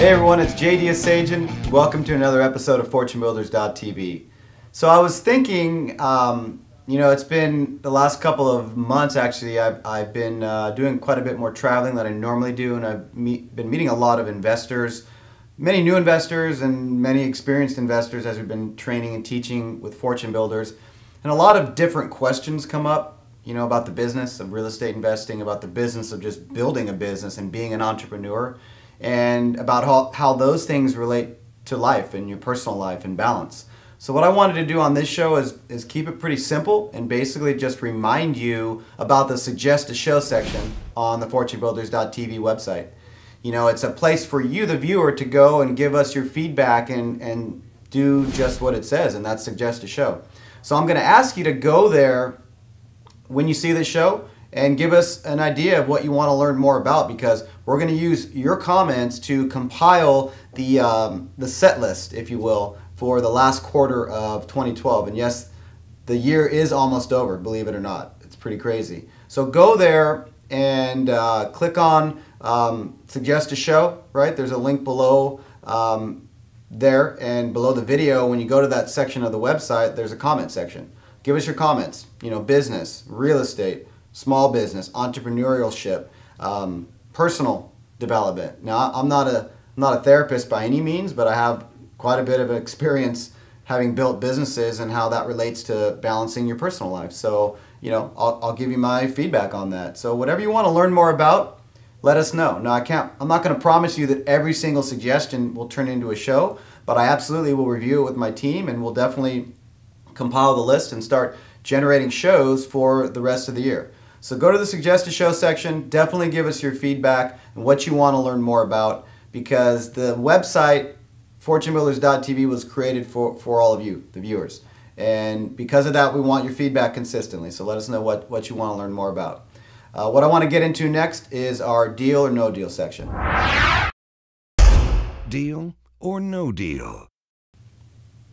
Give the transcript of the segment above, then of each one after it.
Hey everyone, it's JD Esajian. Welcome to another episode of FortuneBuilders.tv. So I was thinking, um, you know, it's been the last couple of months actually. I've, I've been uh, doing quite a bit more traveling than I normally do, and I've meet, been meeting a lot of investors, many new investors and many experienced investors as we've been training and teaching with Fortune Builders. And a lot of different questions come up, you know, about the business of real estate investing, about the business of just building a business and being an entrepreneur and about how, how those things relate to life and your personal life and balance. So what I wanted to do on this show is, is keep it pretty simple and basically just remind you about the suggest a show section on the fortunebuilders.tv website. You know, it's a place for you, the viewer, to go and give us your feedback and, and do just what it says, and that's suggest a show. So I'm going to ask you to go there when you see the show and give us an idea of what you want to learn more about because we're going to use your comments to compile the, um, the set list, if you will, for the last quarter of 2012. And yes, the year is almost over, believe it or not. It's pretty crazy. So go there and uh, click on um, suggest a show, right? There's a link below um, there and below the video. When you go to that section of the website, there's a comment section. Give us your comments, you know, business, real estate, small business, entrepreneurship, um, personal development. Now, I'm not a I'm not a therapist by any means, but I have quite a bit of experience having built businesses and how that relates to balancing your personal life. So, you know, I'll, I'll give you my feedback on that. So, whatever you want to learn more about, let us know. Now, I can't. I'm not going to promise you that every single suggestion will turn into a show, but I absolutely will review it with my team, and we'll definitely compile the list and start generating shows for the rest of the year. So go to the suggested show section, definitely give us your feedback and what you want to learn more about because the website fortunebuilders.tv was created for, for all of you, the viewers. And because of that, we want your feedback consistently. So let us know what, what you want to learn more about. Uh, what I want to get into next is our deal or no deal section. Deal or no deal?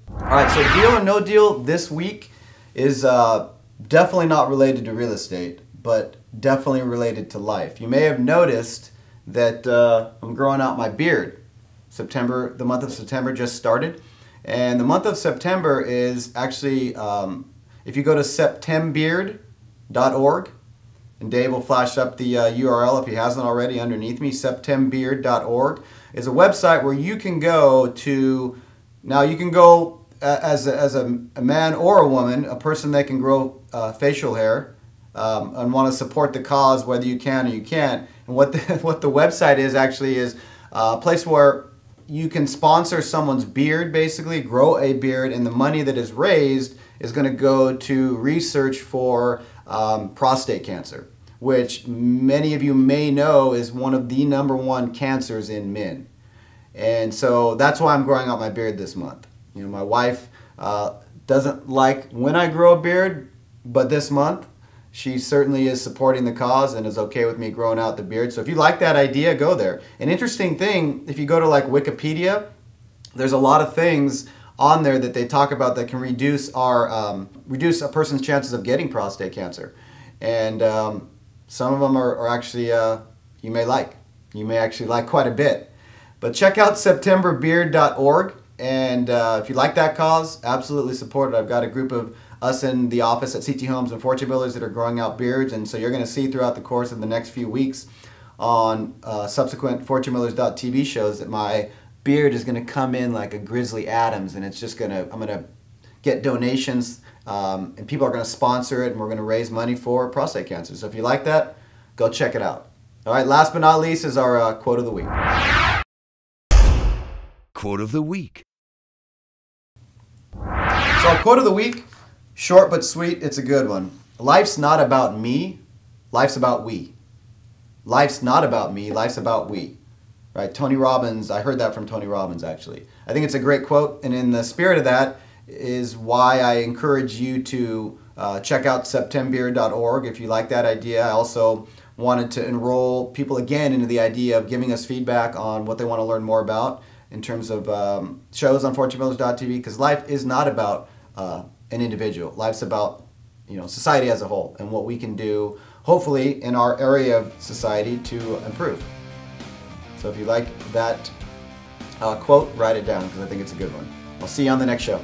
All right, so deal or no deal this week is uh, definitely not related to real estate but definitely related to life. You may have noticed that uh, I'm growing out my beard. September, the month of September just started, and the month of September is actually, um, if you go to septembeard.org, and Dave will flash up the uh, URL if he hasn't already underneath me. Septembeard.org is a website where you can go to. Now you can go uh, as a, as a, a, man or a woman, a person that can grow uh, facial hair um, and want to support the cause whether you can or you can't. And what the, what the website is actually is a place where you can sponsor someone's beard, basically, grow a beard, and the money that is raised is going to go to research for um, prostate cancer, which many of you may know is one of the number one cancers in men. And so that's why I'm growing out my beard this month. You know, my wife uh, doesn't like when I grow a beard, but this month she certainly is supporting the cause and is okay with me growing out the beard. So if you like that idea, go there. An interesting thing, if you go to like Wikipedia, there's a lot of things on there that they talk about that can reduce our um, reduce a person's chances of getting prostate cancer, and um, some of them are, are actually uh, you may like. You may actually like quite a bit. But check out septemberbeard.org, and uh, if you like that cause, absolutely support it. I've got a group of us in the office at CT Homes and Fortune Builders that are growing out beards. And so you're going to see throughout the course of the next few weeks on uh, subsequent FortuneBuilders.tv shows that my beard is going to come in like a Grizzly Adams, and it's just going to I'm going to get donations, um, and people are going to sponsor it, and we're going to raise money for prostate cancer. So if you like that, go check it out. All right, last but not least is our uh, quote of the week. Quote of the week. So our quote of the week Short but sweet, it's a good one. Life's not about me, life's about we. Life's not about me, life's about we. Right? Tony Robbins, I heard that from Tony Robbins actually. I think it's a great quote, and in the spirit of that is why I encourage you to uh, check out septembeard.org if you like that idea. I also wanted to enroll people again into the idea of giving us feedback on what they want to learn more about in terms of um, shows on FortuneBuilders.tv because life is not about uh, an individual. Life's about you know society as a whole and what we can do, hopefully, in our area of society to improve. So if you like that uh, quote, write it down because I think it's a good one. I'll see you on the next show.